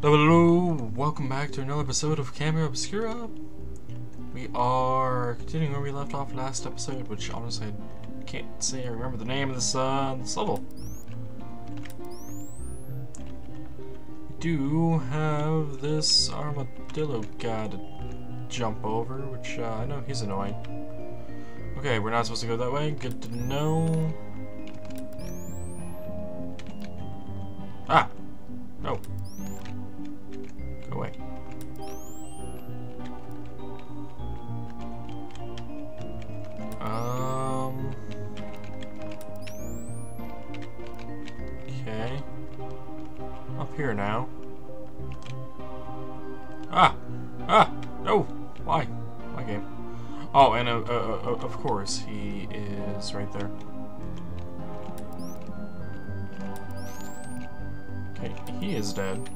Hello, welcome back to another episode of Camera Obscura. We are continuing where we left off last episode, which honestly I can't say I remember the name of this, uh, this level. We do have this armadillo guy to jump over, which uh, I know he's annoying. Okay, we're not supposed to go that way, good to know. Here now. Ah! Ah! No! Why? My game. Oh, and uh, uh, uh, of course, he is right there. Okay, he is dead.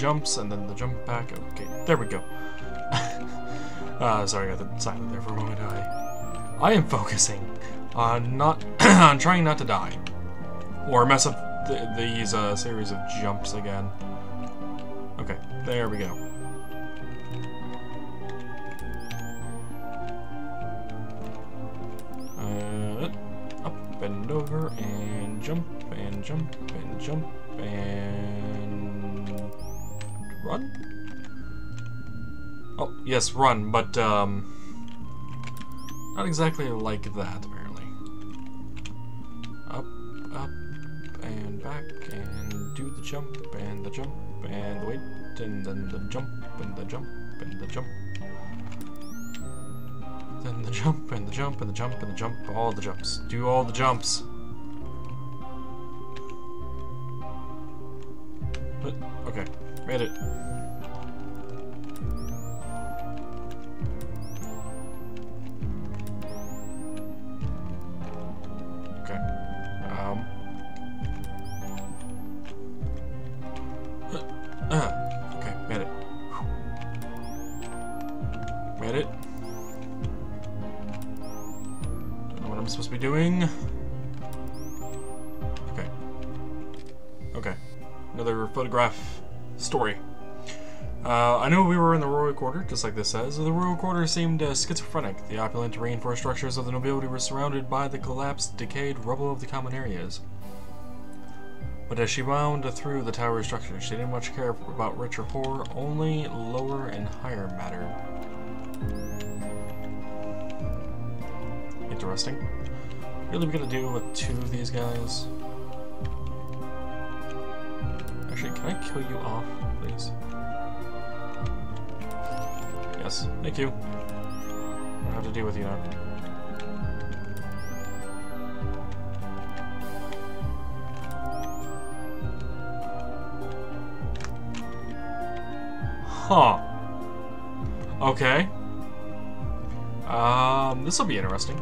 Jumps, and then the jump back. Okay, there we go. uh, sorry, I got the silent there for a moment. I, I am focusing on not on trying not to die or mess up th these uh, series of jumps again. Okay, there we go. Uh, up and over and jump and jump and jump and run. Oh yes, run, but um, not exactly like that apparently. Up, up and back and do the jump and the jump and wait and then the jump and the jump and the jump. Then the jump and the jump and the jump and the jump, all the jumps. Do all the jumps. Okay, just like this says. The royal quarter seemed uh, schizophrenic. The opulent, reinforced structures of the nobility were surrounded by the collapsed, decayed rubble of the common areas. But as she wound through the tower structure, she didn't much care about rich or poor, only lower and higher matter. Interesting. Really we gotta deal with two of these guys? Actually, can I kill you off, please? Thank you. I don't have to deal with you now. Huh. Okay. Um, this will be interesting.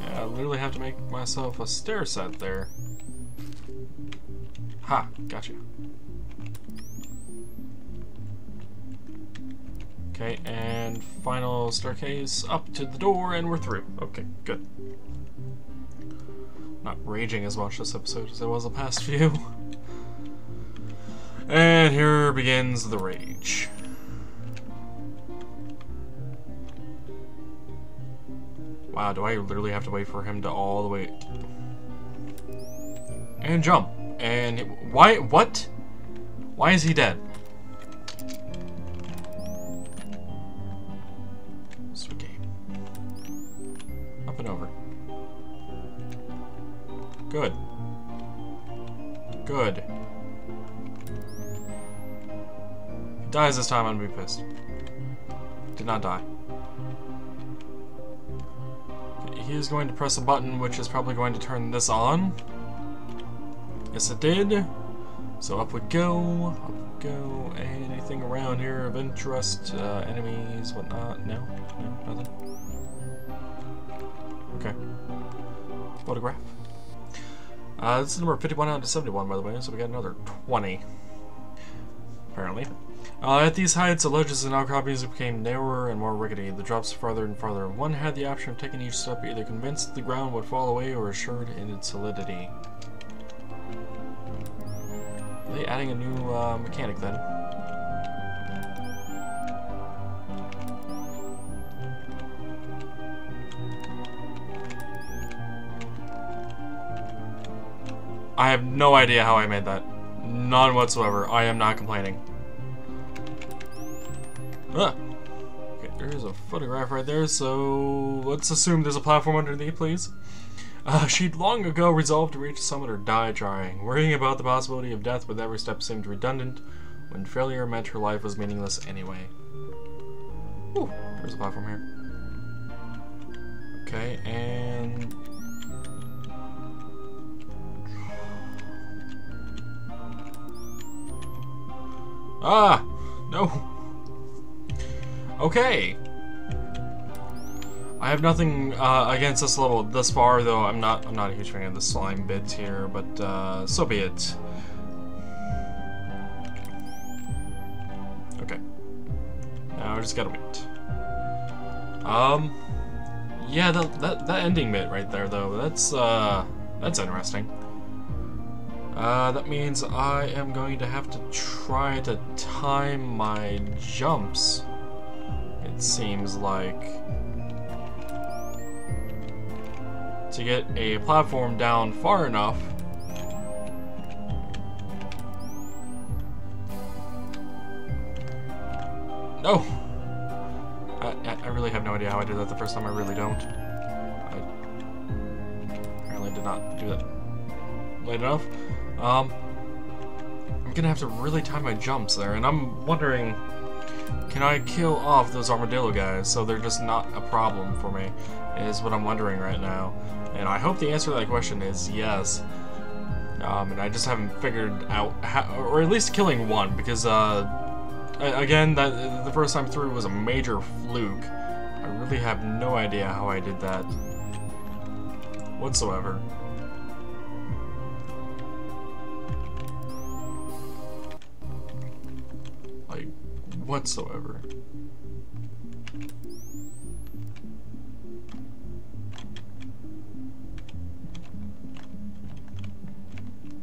Yeah, I literally have to make myself a stair set there. Ha, gotcha. Okay, and final staircase up to the door, and we're through. Okay, good. Not raging as much this episode as I was the past few. And here begins the rage. Wow, do I literally have to wait for him to all the way... And jump. And why, what? Why is he dead? Good. Good. If he dies this time, I'm gonna be pissed. Did not die. He is going to press a button, which is probably going to turn this on. Yes, it did. So up we go, up we go. Anything around here of interest? Uh, enemies, whatnot? No? No? Nothing? Okay. Photograph. Uh, this is number 51 out of 71, by the way, so we got another 20. apparently. Uh, at these heights, the ledges and outcroppings became narrower and more rickety. The drops farther and farther. One had the option of taking each step either convinced the ground would fall away or assured in its solidity. Are they adding a new uh, mechanic then? I have no idea how I made that. None whatsoever. I am not complaining. Ah. Okay, there's a photograph right there, so let's assume there's a platform underneath, please. Uh, she'd long ago resolved to reach the summit or die trying. Worrying about the possibility of death with every step seemed redundant, when failure meant her life was meaningless anyway. Ooh, there's a platform here. Okay, and Ah! No! Okay. I have nothing uh, against this level thus far, though I'm not I'm not a huge fan of the slime bits here, but uh, so be it. Okay. Now I just gotta wait. Um, yeah, that, that, that ending bit right there, though, that's, uh, that's interesting. Uh, that means I am going to have to try to time my jumps, it seems like. To get a platform down far enough No! I, I really have no idea how I did that the first time, I really don't. I apparently did not do that late enough. Um, I'm gonna have to really time my jumps there, and I'm wondering, can I kill off those armadillo guys so they're just not a problem for me, is what I'm wondering right now. And I hope the answer to that question is yes. Um, and I just haven't figured out how, or at least killing one, because, uh, again, that the first time through was a major fluke. I really have no idea how I did that whatsoever. Whatsoever.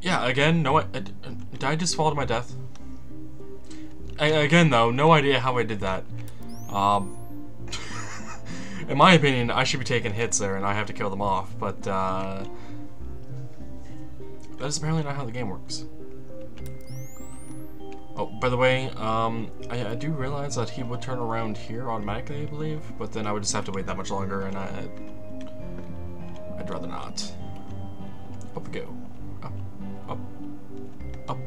Yeah, again, no, I, I, did I just fall to my death? I, again, though, no idea how I did that. Um, in my opinion, I should be taking hits there, and I have to kill them off, but, uh, that is apparently not how the game works. Oh, by the way, um, I, I, do realize that he would turn around here automatically, I believe, but then I would just have to wait that much longer, and I, I'd rather not. Up we go. Up, up, up.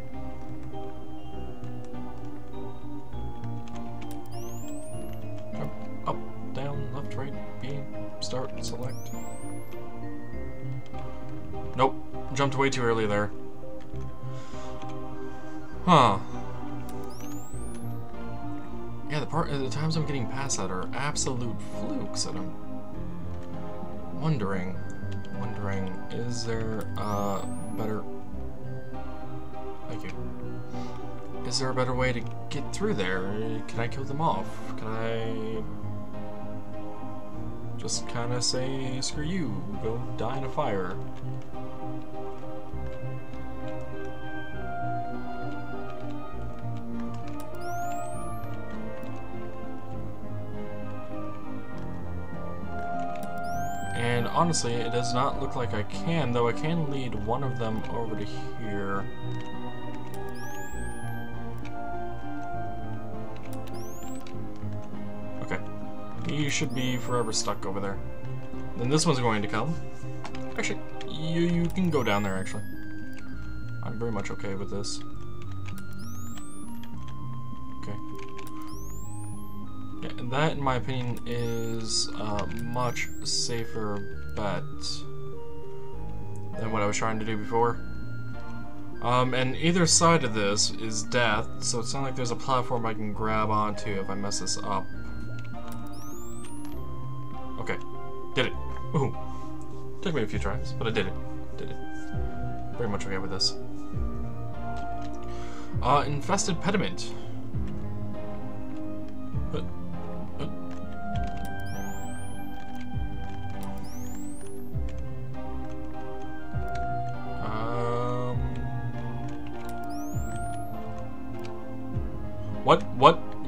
Up, up, down, left, right, B, start, select. Nope, jumped way too early there. Huh. Yeah, the part the times I'm getting past that are absolute flukes, and I'm wondering, wondering, is there a better? Thank you. Is there a better way to get through there? Can I kill them off? Can I just kind of say, screw you, go die in a fire? And honestly, it does not look like I can, though I can lead one of them over to here. Okay. You should be forever stuck over there. Then this one's going to come. Actually, you, you can go down there, actually. I'm very much okay with this. That, in my opinion, is a much safer bet than what I was trying to do before. Um, and either side of this is death, so it's not like there's a platform I can grab onto if I mess this up. Okay, did it. Ooh. Took me a few tries, but I did it. Did it. Very much okay with this. Uh, infested pediment.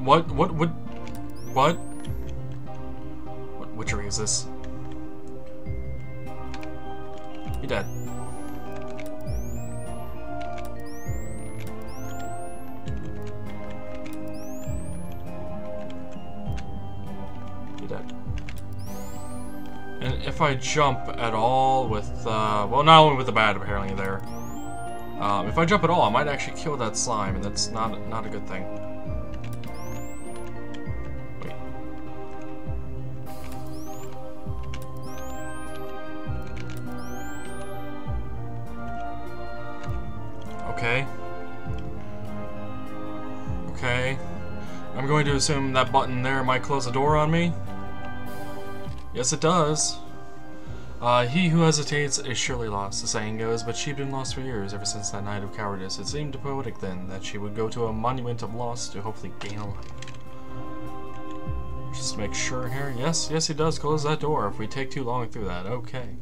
What? What? What? What? What? Witchery is this? You're dead. You're dead. And if I jump at all with, uh, well, not only with the bat apparently there, um, if I jump at all, I might actually kill that slime, and that's not not a good thing. Assume that button there might close the door on me. Yes, it does. Uh, he who hesitates is surely lost, the saying goes, but she'd been lost for years, ever since that night of cowardice. It seemed poetic then, that she would go to a monument of loss to hopefully gain a life. Just to make sure here. Yes, yes, he does close that door if we take too long through that. Okay.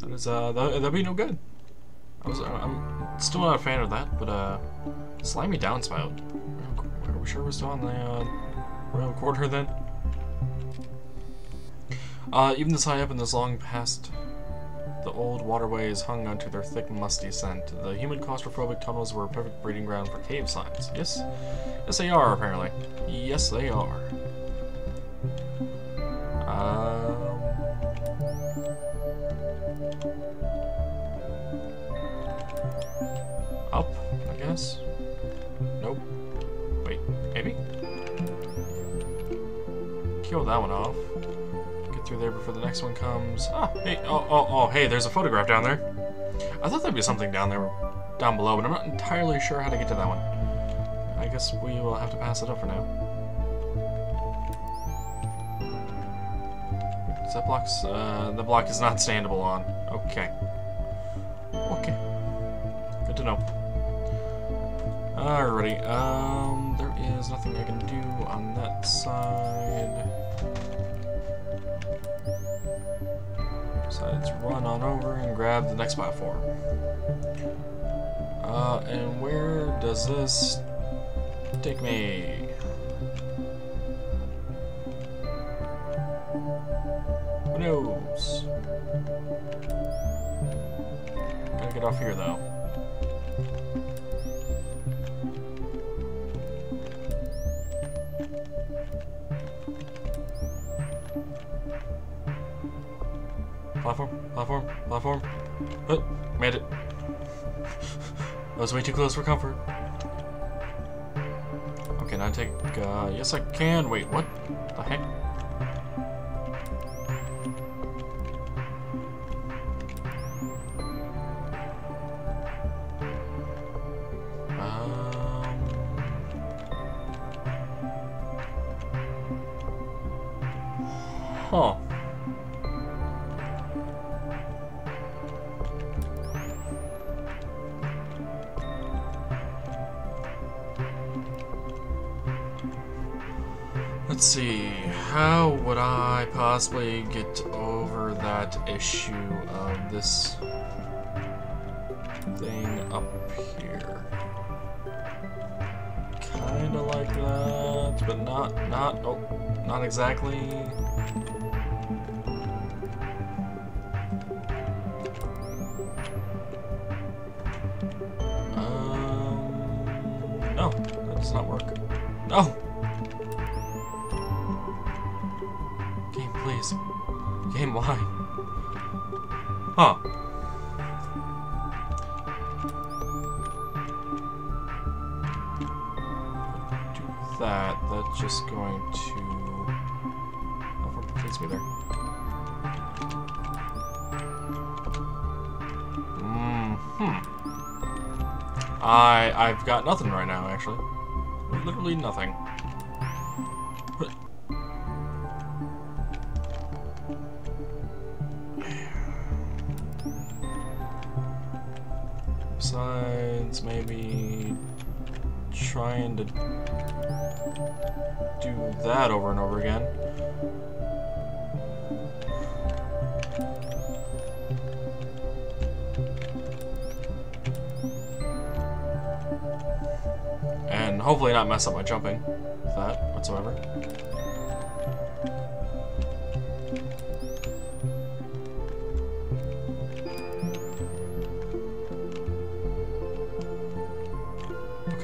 That is, uh, that, that'd be no good. I was, I'm still not a fan of that, but, uh, slimy downspout. Sure we're still on the, uh, royal quarter then? Uh, even this high up and this long past the old waterways hung onto their thick, musty scent. The humid, claustrophobic tunnels were a perfect breeding ground for cave signs. Yes, yes they are, apparently. Yes, they are. Um... Up, I guess? Kill that one off Get through there before the next one comes. Ah, hey, oh, oh, oh, hey, there's a photograph down there. I thought there'd be something down there, down below, but I'm not entirely sure how to get to that one. I guess we will have to pass it up for now. Is that block's, uh, the block is not standable on. Okay. Okay. Good to know. Alrighty, um, there is nothing I can do on that side. So let's run on over and grab the next platform. Uh, and where does this take me? Who knows? Gotta get off here though. Platform, platform, platform. Oh, made it. I was way too close for comfort. Okay, now I take, uh, yes I can. Wait, what the heck? Get over that issue of this thing up here? Kinda like that, but not, not, oh, not exactly. Just going to... Oh, me there. Mm hmm. I, I've got nothing right now, actually. Literally nothing. Besides, maybe trying to do that over and over again. And hopefully not mess up my jumping with that whatsoever.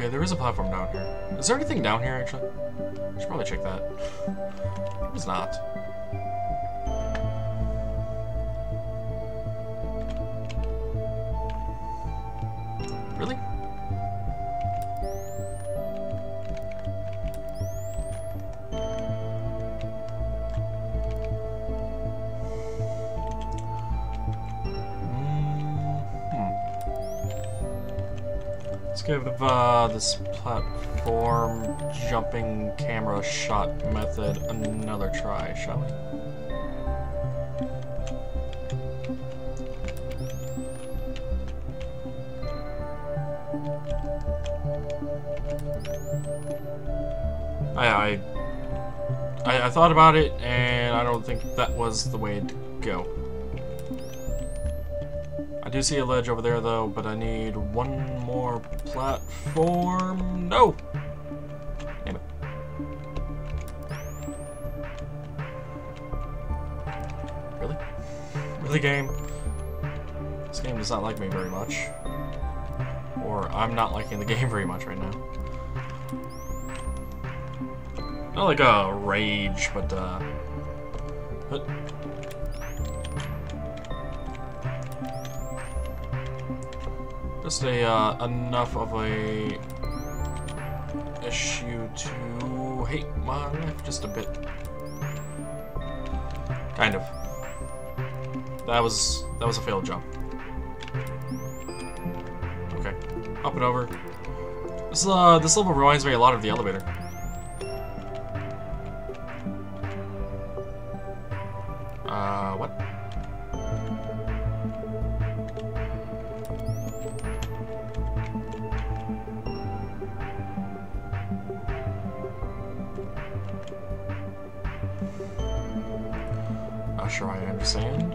Okay, there is a platform down here. Is there anything down here, actually? I should probably check that. It's not. Platform jumping camera shot method another try, shall we? I, I, I, thought about it, and I don't think that was the way to go. I do see a ledge over there, though, but I need one more platform. No! Damn it. Really? Really, game? This game does not like me very much. Or I'm not liking the game very much right now. Not like a rage, but uh... But just a uh, enough of a issue to hate my life just a bit. Kind of. That was that was a failed jump. Okay, up and over. This uh this level reminds me a lot of the elevator. Not sure I understand.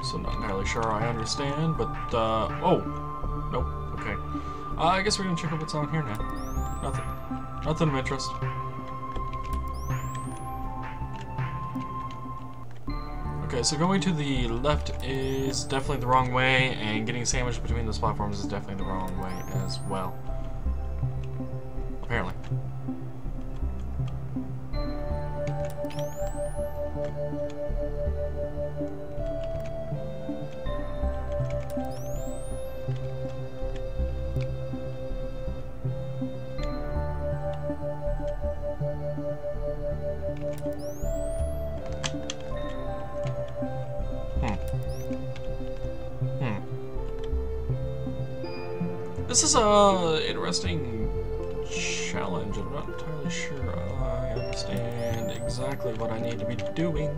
So not entirely sure I understand, but, uh, oh! Nope, okay. Uh, I guess we're gonna check out what's on here now. Nothing. Of interest. Okay, so going to the left is definitely the wrong way, and getting sandwiched between those platforms is definitely the wrong way as well. Apparently. This is a interesting challenge. I'm not entirely sure I understand exactly what I need to be doing.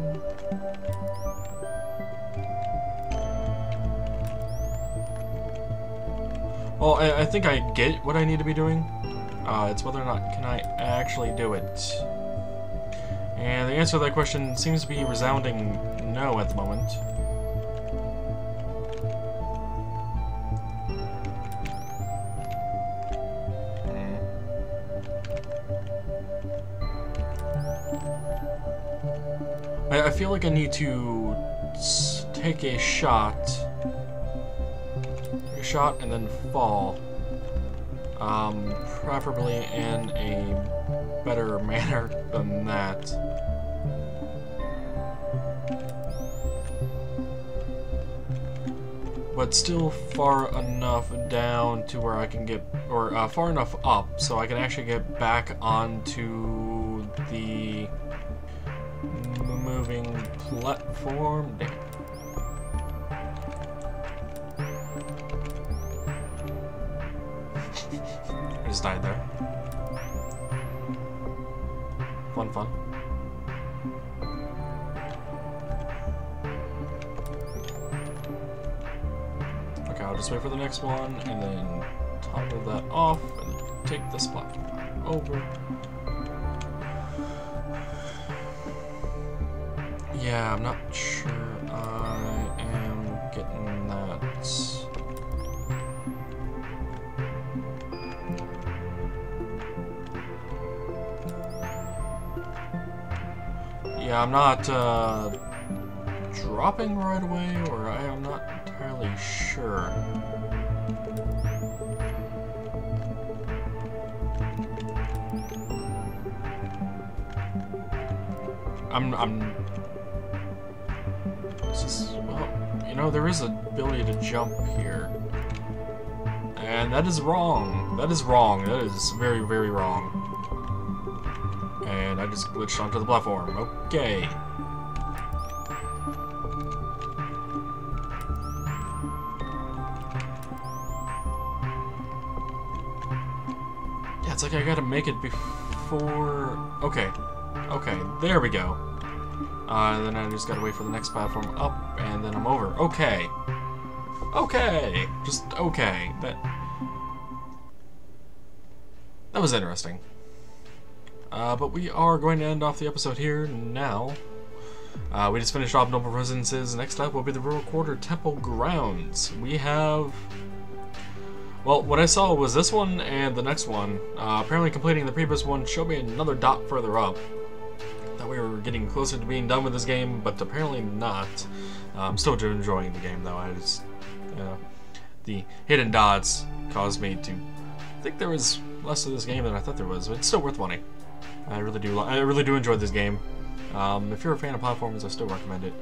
Well, I, I think I get what I need to be doing. Uh, it's whether or not can I actually do it. And the answer to that question seems to be resounding no at the moment. Feel like I need to take a shot, take a shot, and then fall. Um, preferably in a better manner than that. But still far enough down to where I can get, or uh, far enough up so I can actually get back onto the platform. Damn. I just died there. Fun, fun. Okay, I'll just wait for the next one and then toggle that off and take this platform over. Yeah, I'm not sure I am getting that. Yeah, I'm not uh, dropping right away, or I am not entirely sure. I'm, I'm, you know, there is an ability to jump here. And that is wrong. That is wrong. That is very, very wrong. And I just glitched onto the platform. Okay. Yeah, it's like I gotta make it before... Okay. Okay, there we go. Uh, then I just gotta wait for the next platform up, and then I'm over. Okay. Okay. Just okay. That... That was interesting. Uh, but we are going to end off the episode here now. Uh, we just finished off Noble Residences. Next up will be the Royal Quarter Temple Grounds. We have... Well, what I saw was this one and the next one. Uh, apparently completing the previous one showed me another dot further up. That we were getting closer to being done with this game, but apparently not. Uh, I'm still enjoying the game though. I just... The hidden dots caused me to think there was less of this game than I thought there was, but it's still worth money. I really do. I really do enjoy this game. Um, if you're a fan of platforms, I still recommend it.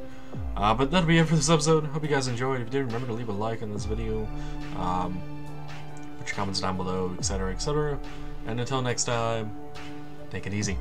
Uh, but that'll be it for this episode. Hope you guys enjoyed. If you did, remember to leave a like on this video. Um, put your comments down below, etc., etc. And until next time, take it easy.